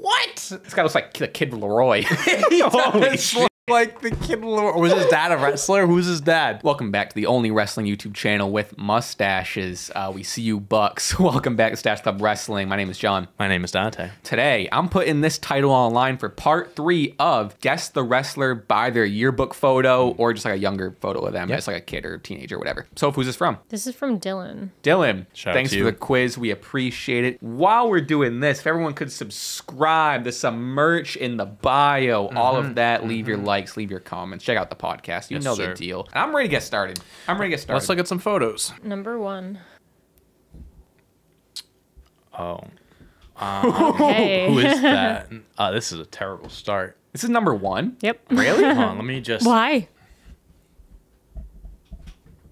What? This guy looks like the Kid LAROI. Holy shit. Look like the kid. Lor- Was his dad a wrestler? Who's his dad? Welcome back to the only wrestling YouTube channel with mustaches. Uh, we see you, Bucks. Welcome back to Stache Club Wrestling. My name is John. My name is Dante. Today, I'm putting this title online for part three of Guess the Wrestler by their yearbook photo or just like a younger photo of them, Yep. just like a kid or a teenager or whatever. So, who's this from? This is from Dylan. Dylan, Shout thanks for the quiz. We appreciate it. While we're doing this, if everyone could subscribe, there's some merch in the bio, all Mm-hmm. of that. Leave your likes, leave your comments, check out the podcast. You Yes, know sir. the deal. I'm ready to get started. I'm ready to get started. Let's look at some photos. Number one. Oh, Okay. who is that? uh, this is a terrible start. this is number one. Yep. Really? Hold on, let me just. Why?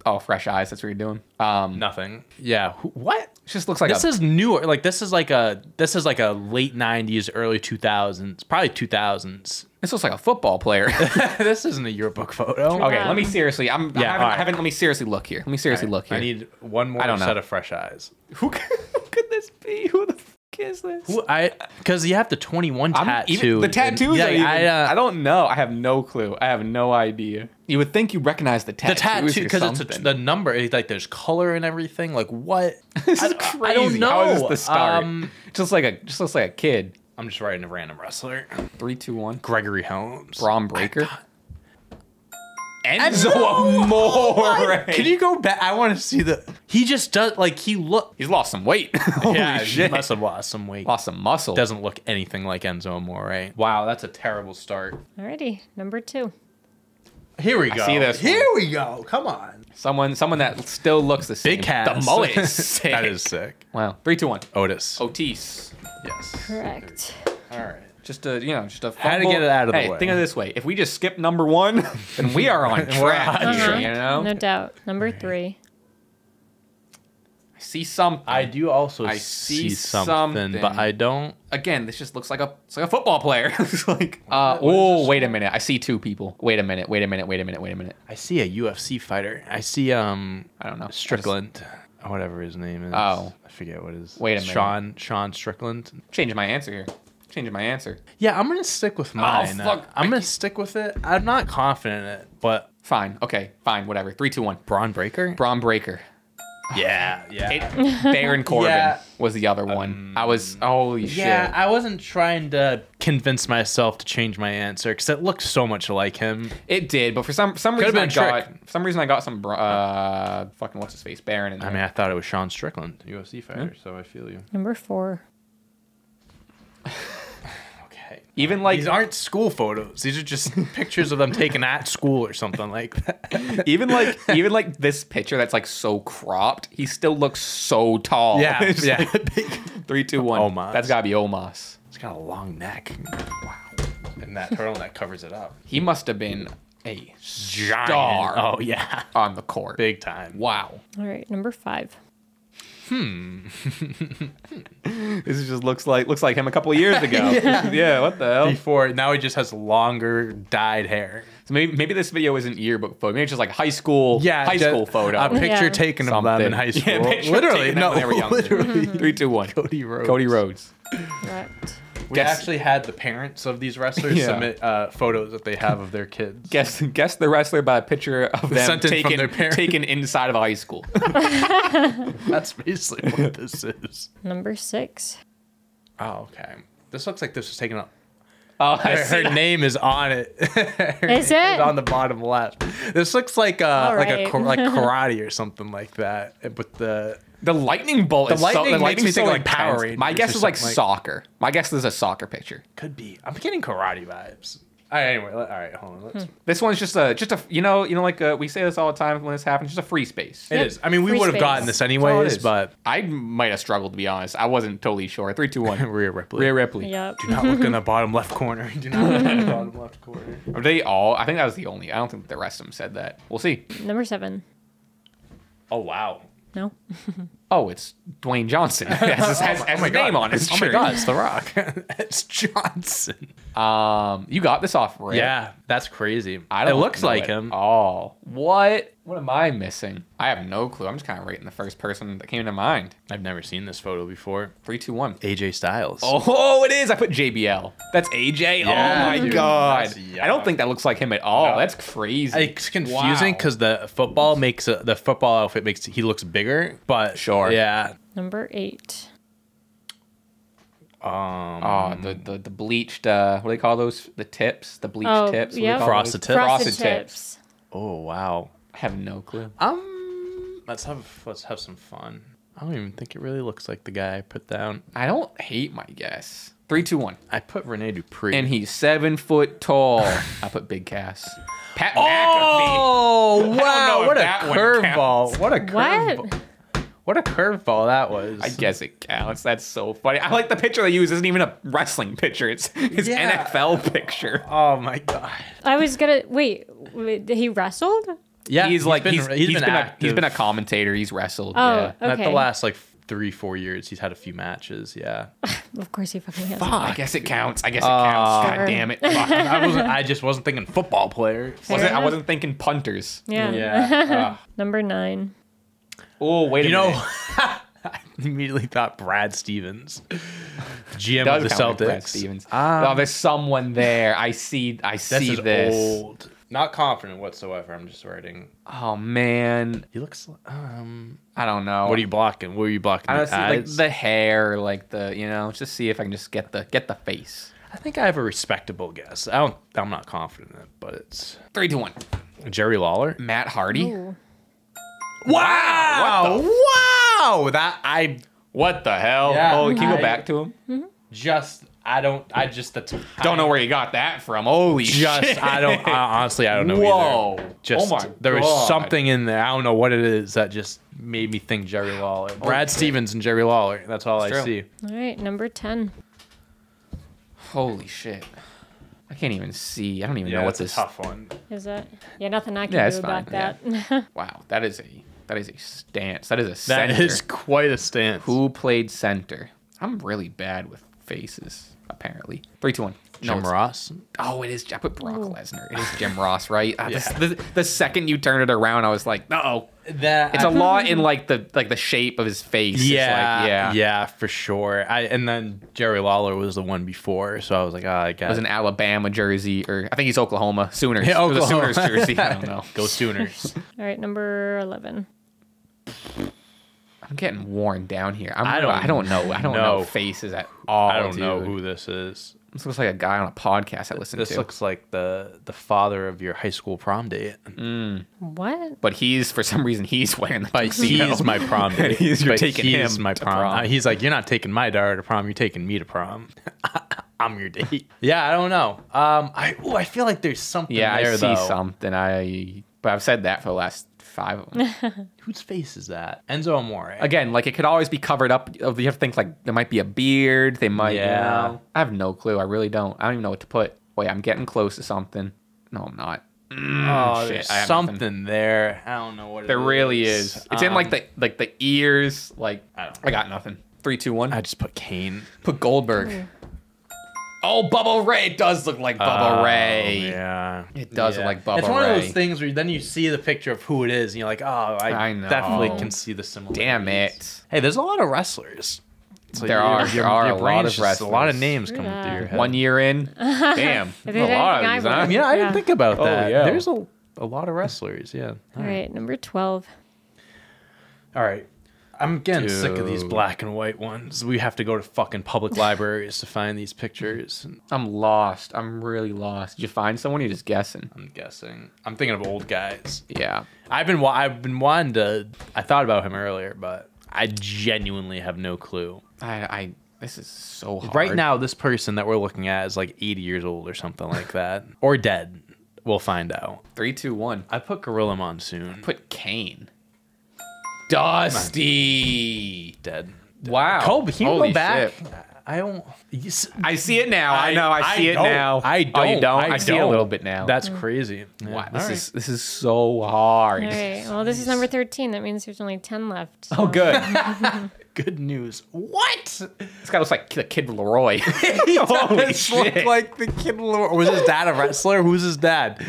oh, fresh eyes. That's what you're doing. Um, Nothing. Yeah. wh- What? It just looks like This a, is newer. Like this is like a this is like a late '90s, early 2000s, probably 2000s. this looks like a football player. this isn't a yearbook photo. Okay, Um, let me seriously. I'm. I Yeah, haven't, all I haven't. Let me seriously look here. Let me seriously look here. I need one more I don't know. set of fresh eyes. who, could, who could this be? Who the fuck is this? Who I because you have the 21 I'm tattoo. even, the and- tattoos. yeah, are even, I, uh, I don't know. I have no clue. I have no idea. You would think you recognize the tattoo. the tattoo because it's a, the number. It's like there's color and everything. Like what? this is crazy. I don't know. How is this the start? Um, just like a just looks like a kid. I'm just writing a random wrestler. Three, two, one. Gregory Helms. Bron Breakker. Enzo Amore. Can you go back? I want to see the. He just does like he look. He's lost some weight. Holy yeah, he must have lost some weight. Lost some muscle. Doesn't look anything like Enzo Amore. Wow, that's a terrible start. Alrighty. Number two. Here we go. see this one. Here we go. Come on. Someone, someone that still looks the same. Big cast. The mullet is sick. that is sick. Wow. Three, two, one. Otis. Otis. yes. Correct. All right. Just a, you know, just a. How to get it out of the hey, way. think of it this way: if we just skip number one, then we are on track. on here, Uh-huh. You know, No doubt. Number three. I see something. I do also I see, see something, but. I don't. Again, this just looks like a, it's like a football player. it's like, uh, oh, wait a minute. I see two people. Wait a minute. Wait a minute. Wait a minute. Wait a minute. I see a UFC fighter. I see um I don't know. Strickland, or whatever his name is. Oh. I forget what his. Wait a minute. Sean Sean Strickland. Changing my answer here. Changing my answer. Yeah, I'm gonna stick with mine. Oh, fuck. I'm gonna stick with it. I'm not confident in it, but Fine. Okay. Fine. Whatever. Three, two, one. Bron Breakker. Bron Breakker. Yeah, yeah. It, Baron Corbin Yeah. was the other one. I was. Holy shit. Yeah, I wasn't trying to convince myself to change my answer because it looked so much like him. It did, but for some some Could've reason I been got for some reason I got some uh fucking what's his face Baron in there. I mean, I thought it was Sean Strickland, UFC fighter, so I feel you. Number four. Okay. even like These aren't school photos. These are just pictures of them taken at school or something like that. even like even like this picture that's like so cropped, he still looks so tall. Yeah, It's yeah. like, three, two, one. Omos. That's gotta be Omos. It's got a long neck. Wow. And that turtleneck covers it up. He must have been a Giant. star Oh yeah. on the court. Big time. Wow. All right. Number five. Hmm. This just looks like looks like him a couple of years ago. yeah. yeah. what the hell? Before now he just has longer dyed hair. So maybe maybe this video isn't yearbook photo. Maybe it's just like high school Yeah, high just school photo. A picture Yeah. taken of them in high school. Yeah, literally, no, when were younger. literally. Three, two, one. Cody Rhodes. Cody Rhodes. Correct. We Guess- actually had the parents of these wrestlers Yeah. submit uh, photos that they have of their kids. Guess guess the wrestler by a picture of them Sent in from taken taken inside of a high school. That's basically what this is. Number six. Oh, okay. This looks like this was taken up. Oh, I Her, see. her name is on it. Her Is name it? on the bottom left? This looks like uh All like a like karate or something like that. With the The lightning bolt. The is lightning so, the makes lightning me is so think like intense. Power Rangers My guess is like like- soccer. My guess is a soccer picture. could be. I'm getting karate vibes. All right, anyway, let- all right, hold on. Let's. This one's just a just a you know you know like uh, we say this all the time when this happens. Just a free space. It is. I mean, we Free would have space. gotten this That's all it anyways, but I might have struggled to be honest. I wasn't totally sure. Three, two, one. Rhea Ripley. Rhea Ripley. Yep. Do not look in the bottom left corner. Do not look in the bottom left corner. Are they all? I think that was the only. I don't think the rest of them said that. We'll see. Number seven. Oh wow. No. Oh, it's Dwayne Johnson. has his, has, has his name on his Oh my god, it's The Rock. it's Johnson. Um, you got this off rip. Yeah, that's crazy. I don't it looks like it him. Oh, what? What am I missing? I have no clue. I'm just kind of rating the first person that came to mind. I've never seen this photo before. Three, two, one. AJ Styles. Oh, it is. I put JBL. That's AJ. Yeah, oh my dude. god. I don't think that looks like him at all. No. That's crazy. It's confusing Wow. because the football makes a, the football outfit makes he looks bigger, but Sure. yeah. Number eight. Um, Oh, the, the the bleached. Uh, what do they call those? The tips. The bleached Oh, tips. What do yeah. Frosted tips? Frosted, Frosted tips. oh wow. I have no clue. Um, let's have let's have some fun. I don't even think it really looks like the guy I put down. I don't hate my guess. Three, two, one. I put Rene Dupree. And he's seven foot tall. I put Big Cass. Pat McAfee. oh know wow! What a curveball! What a What? curveball! What a curveball that was! I guess it counts. That's so funny. I like the picture they use. Isn't even a wrestling picture. It's his Yeah. NFL picture. Oh my god! I was gonna wait. wait he wrestled? Yeah, he's, like been, he's, he's been, a, he's active. been a commentator. He's wrestled. Oh, yeah. At okay. the last like three four years, he's had a few matches. Yeah. Of course he fucking has. I guess it counts. I guess it Uh, counts. God Sure. damn it. I wasn't. I just wasn't thinking football player. Wasn't, I wasn't thinking punters. Yeah. Yeah. Number nine. Oh wait a you know, minute. I immediately thought Brad Stevens, GM Does of the count like Celtics. Brad Stevens. Um, oh, there's someone there. I see. I This see this. old. Not confident whatsoever. I'm just writing. Oh man, He looks. Um. I don't know. What are you blocking? What are you blocking? I the don't see like the hair, like the you know. Just see if I can just get the get the face. I think I have a respectable guess. I don't. I'm not confident in it, but it's Three to one. Jerry Lawler. Matt Hardy. Ooh. Wow! What the- wow! That I What the hell? Yeah. Oh, can you go back to him? just. I don't. I just. The t- Don't know where you got that from. Holy Just. shit. I don't. I, honestly, I don't know Whoa. either. Just. Oh my there was something in there. I don't know what it is that just made me think Jerry Lawler. Brad Okay. Stevens and Jerry Lawler. That's all It's I true. see. All right. Number ten. Holy shit. I can't even see. I don't even Yeah, know what that's this. a tough one. Is that? Yeah. Nothing I can Yeah, do it's about fine, that. Wow, that is a that is a stance. That is a That center. is quite a stance. Who played center? I'm really bad with faces. Apparently, three, two, one. No, Jim it's- Ross. Oh, it is. I put Brock Lesnar. It is Jim Ross, right? Uh, Yeah. the, the second you turn it around, I was like, no. That It's a lot in like the like the shape of his face. It's Yeah, like, yeah, yeah, for sure. I and then Jerry Lawler was the one before, so I was like, oh, I It was an Alabama jersey, or I think he's Oklahoma Sooners. Yeah, It was a Oklahoma. Sooners jersey. I don't know. Go Sooners. All right. Number eleven. I'm getting worn down here. I'm, I I don't don't. I don't know. I don't know know. faces at all. I don't know who this is. This looks like a guy on a podcast I listen This to. This looks like the the father of your high school prom date. What? but he's for some reason he's wearing the But tuxedo. he's my prom date. He's- you're But taking he's him my to prom. prom. Uh, He's like, you're not taking my daughter to prom. You're taking me to prom. I'm your date. Yeah, I don't know. Um, I ooh, I feel like there's something yeah, there I see though. something. I but I've said that for the last five of them. Whose face is that? Enzo Amore. Again, like it could always be covered up. You have to think like there might be a beard. They might. Yeah. Yeah. I have no clue. I really don't. I don't even know what to put. Wait, I'm getting close to something. No, I'm not. oh, shit, there's something nothing. there. I don't know what it There really is. It's in like Um, the like the ears. Like I don't I got nothing. Three, two, one. I just put Kane. put Goldberg. Oh, Bubba Ray it does look like Bubba Oh, Ray. Yeah. It does look like Bubba It's one of those things where then you see the picture of who it is and you're like, oh, I, I know. definitely can see the similarities. Damn it. Hey, there's a lot of wrestlers. So There your- are- your- there are a lot of just A lot of names coming that. through your head. One year in, damn. A there's lot of anything these, huh? Yeah, I didn't Yeah. think about Oh, that. yeah. There's a, a lot of wrestlers, yeah. All right. Number twelve. All right. I'm getting sick of these black and white ones. We have to go to fucking public libraries to find these pictures. I'm lost. I'm really lost. Did you find someone? You're just guessing. I'm guessing. I'm thinking of old guys. Yeah. I've been I've been wanting to. I thought about him earlier, but I genuinely have no clue. I, I this is so hard. Right now, this person that we're looking at is like 80 years old or something like that, or dead. We'll find out. Three, two, one. I put Gorilla Monsoon. I Put Kane. Dusty. dead. Wow. Kobe, can you Holy go back? shit. I don't. you s- I see it now. I, know. I see it don't. now. I don't. Oh, you don't? I, see it a don't. little bit now. That's hmm. crazy. Yeah. wow. This All right. is this is so hard. All right. Well, this is number 13. That means there's only 10 left. Oh, good. good news. What? this guy looks like the Kid LAROI. he Holy does look shit. like the Kid LAROI. Was his dad a wrestler? Who's his dad?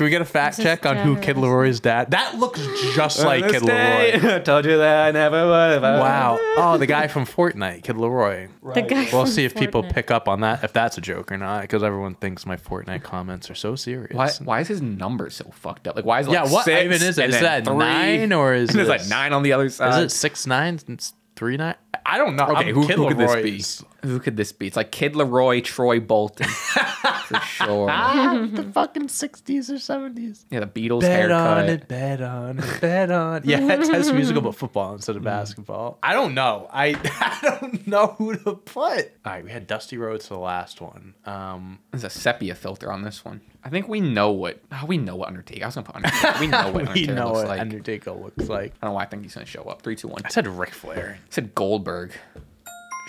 Can we get a fact check on who Kid wrestler? Leroy's dad? That looks just like Kid LAROI. I told you that I never would have. Wow. Oh, the guy from Fortnite, Kid LAROI. The guy We'll from see if people pick up on that, if that's a joke or not, because everyone thinks my Fortnite comments are so serious. Why, why is his number so fucked up? Like, why is it Yeah, like what six even is it? and Is then that three? nine or is There's like nine on the other side? Is it six nine and three nine? I don't know. Okay, I'm who, Kid who could this be? Is- Who could this be? It's like Kid LAROI, Troy Bolton, for sure. Ah, the fucking sixties or seventies. Yeah, the Beatles Bet on haircut. it, bet on it, bet on. Yeah, it's High musical, but football instead of basketball. I don't know. I I don't know who to put. All right, we had Dusty Rhodes to the last one. Um, There's a sepia filter on this one. I think we know what. Oh, we know what Undertaker. I was gonna put Undertaker. We know what we Undertaker know looks what like. Undertaker looks like. I don't know why I think he's gonna show up. Three, two, one. I said Ric Flair. I said Goldberg.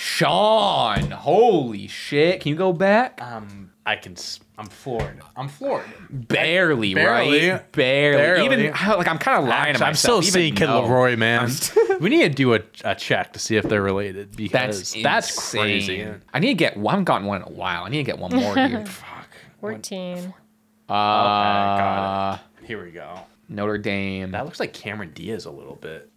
Shawn, holy shit! Can you go back? Um, I can. s- I'm floored. I'm floored. Barely, Barely. right? Barely. Barely. Even like I'm kind of lying to I'm still even seeing Kid though- Leroy, man. We need to do a, a check to see if they're related because That's that's, insane. crazy. I need to get. Well, I haven't gotten one in a while. I need to get one more here. Fuck. 14. Uh, got it. Here we go. Notre Dame. That looks like Cameron Diaz a little bit.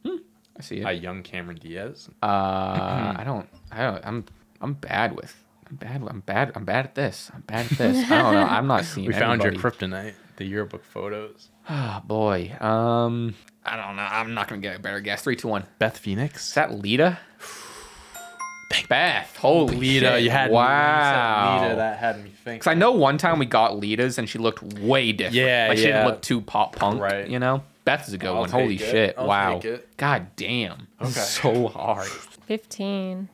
I see it. A young Cameron Diaz. Uh, I don't. I don't. I'm. I'm bad with. I'm bad. I'm bad. I'm bad at this. I'm bad at this. I don't know. I'm not seeing. We found your kryptonite, the yearbook photos. Oh boy. Um. I don't know. I'm not gonna get a better guess. Three, two, one. Beth Phoenix. Is that Lita? Beth. Holy Lita, shit. you had wow. Lita, that had me think. Because I know one time we got Lita's and she looked way different. Yeah, like she didn't look too pop punk. Right. You know. Beth is a good I'll one. Holy it. shit. I'll wow. God damn. This is Okay. So hard. 15.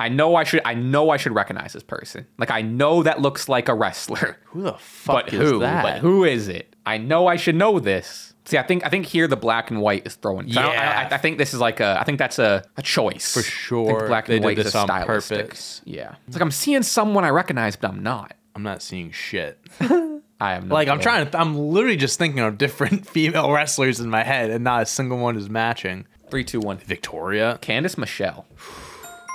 I know I should. I know I should recognize this person. Like I know that looks like a wrestler. who the fuck But is who? that? But who is it? I know I should know this. See, I think I think here the black and white is throwing. 'cause I don't- I, Yeah. I, I think this is like a. I think that's a, a choice For I think sure. black They and did white is this a on stylistic. purpose. Yeah, it's like I'm seeing someone I recognize, but I'm not. I'm not seeing shit. I am like I'm trying to. I'm literally just thinking of different female wrestlers in my head, and not a single one is matching. Three, two, one. Victoria. Candice Michelle.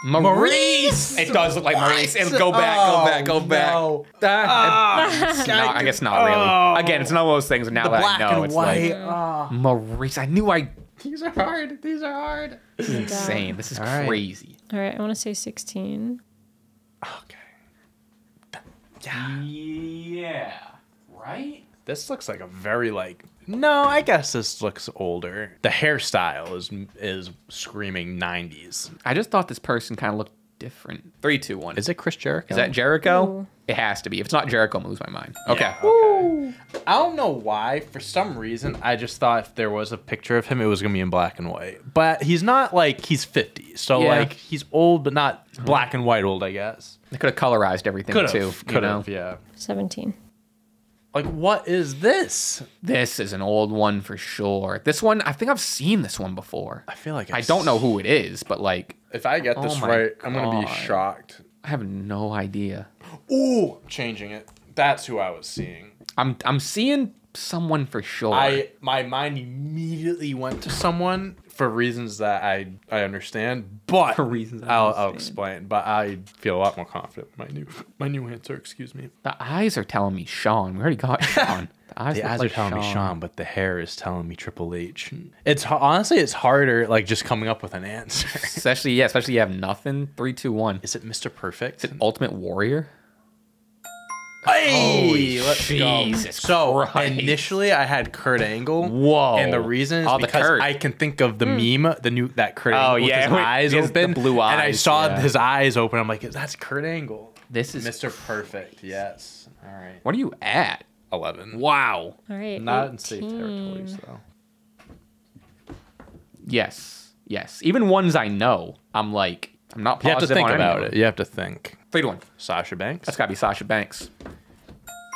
Maryse! It does look like Maryse. And go back, go back, go Oh, back. no. Ah, no, I guess not really. Again, it's not one of those things. Now The that black I know, and it's white. like Ah. Maryse. I knew I. these are hard. These are hard. This is insane. This is All right. crazy. All right. I want to say 16. Okay. Yeah. Yeah. Right. This looks like a very like. No, I guess this looks older. The hairstyle is is screaming 90s. I just thought this person kind of looked different. Three, two, one. Is it Chris Jericho? Is that Jericho? Ooh. It has to be. If it's not Jericho, I'm gonna lose my mind. Okay. Yeah, okay. I don't know why. For some reason, I just thought if there was a picture of him, it was gonna be in black and white. But he's not like he's 50, so Yeah. like he's old, but not uh-huh. black and white old. I guess. They could have colorized everything Could too. have. you Could know? have. Yeah. 17. Like what is this? This is an old one for sure. This one, I think I've seen this one before. I feel like I don't know who it is, but like, If I get Oh this my right, I'm gonna be shocked. I have no idea. Ooh, changing it. That's who I was seeing. I'm I'm seeing someone for sure. I my mind immediately went to someone for reasons that I I understand, but For reasons I I'll, I'll explain. But I feel a lot more confident. My new my new answer. Excuse me. the eyes are telling me Shawn. We already got Shawn. The eyes, The eyes like are telling me Shawn, but the hair is telling me Triple H. It's honestly it's harder like just coming up with an answer. Especially yeah, especially you have nothing. Three, two, one. is it Mr. Perfect? Is it Ultimate Warrior. Hey, let's Jesus go. So Christ. initially, I had Kurt Angle. Whoa. And the reason is Oh, the because Kurt. I can think of the hmm. meme, the new that Kurt Oh, Angle with yeah, his with eyes his- the open, blue and I eyes, saw yeah. his eyes open. I'm like, that's Kurt Angle. This is Mr. Perfect. Yes. All right. What are you at? Eleven. Wow. All right. Not in safe 18. territories though. Yes. Yes. Even ones I know, I'm like, I'm not You have to think about of it. You have to think. Three to one. Sasha Banks. That's gotta be Sasha Banks.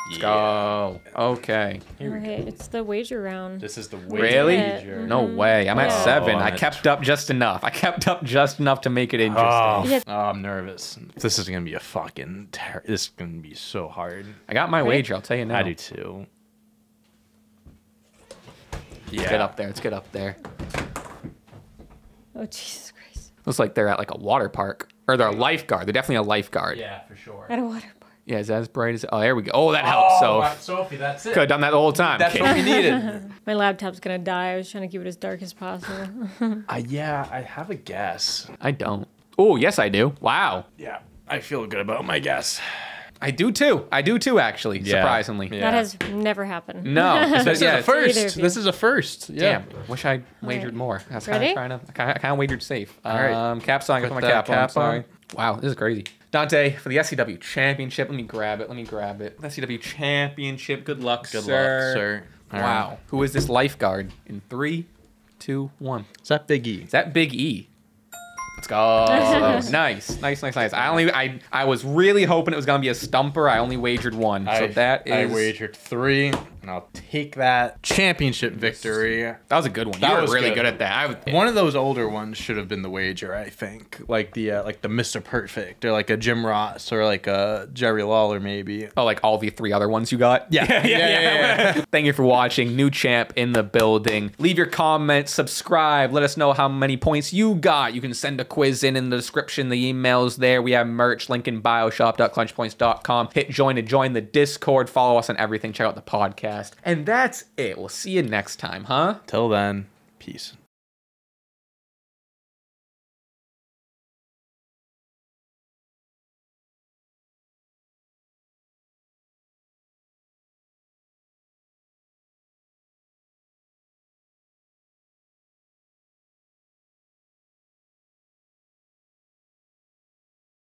Let's go. Okay. All right, it's the wager round. This is the wager. Really? Yeah. No mm-hmm. way. I'm at Yeah. seven. Oh, I I'm at kept up just enough. I kept up just enough to make it oh. interesting. Oh, Yeah. oh, I'm nervous. This is gonna be a fucking. Ter- this is gonna be so hard. I got my wager. I'll tell you now. I do too. Yeah. Let's get up there. Let's get up there. Oh Jesus Christ! Looks like they're at like a water park. Or they're a lifeguard. They're definitely a lifeguard. Yeah, for sure. At a water park. Yeah, is that as bright as Oh, there we go. Oh, that helps. so Sophie, that's it. could have done that the whole time. That's kid. what we needed. My laptop's gonna die. I was trying to keep it as dark as possible. uh, yeah, I have a guess. I don't. Oh, yes, I do. Wow. Yeah, I feel good about my guess. I do too. I do too, actually, Yeah. surprisingly. Yeah. That has never happened. No. This is yeah, a first. either of you. This is a first. Yeah. Damn. Wish I wagered right. more. That's kind of trying to. I kind of wagered safe. All right. Um, caps on. I Put my that cap, on. cap Sorry. on. Wow, this is crazy. Dante for the SCW Championship. Let me grab it. Let me grab it. SCW Championship. Good luck, Good sir. luck, sir. All Wow. right. Who is this lifeguard? In three, two, one. Is that Big E? Is that Big E? Let's go. nice, nice, nice, nice. I only, I, I was really hoping it was gonna be a stumper. I only wagered one, so that is. I wagered three, and I'll take that championship victory. That was a good one. That you were really good. good. at that. I was, One of those older ones should have been the wager, I think, like the uh, like the Mister Perfect, or like a Jim Ross, or like a Jerry Lawler, maybe. Oh, like all the three other ones you got? Yeah, yeah, yeah. yeah, Thank you for watching. New champ in the building. Leave your comments, subscribe. Let us know how many points you got. You can send a quiz in in the description. The email's there. We have merch. Link in bioshop.clutchpoints.com. Hit join to join the Discord. Follow us on everything. Check out the podcast. And that's it. We'll see you next time, huh? Till then, peace.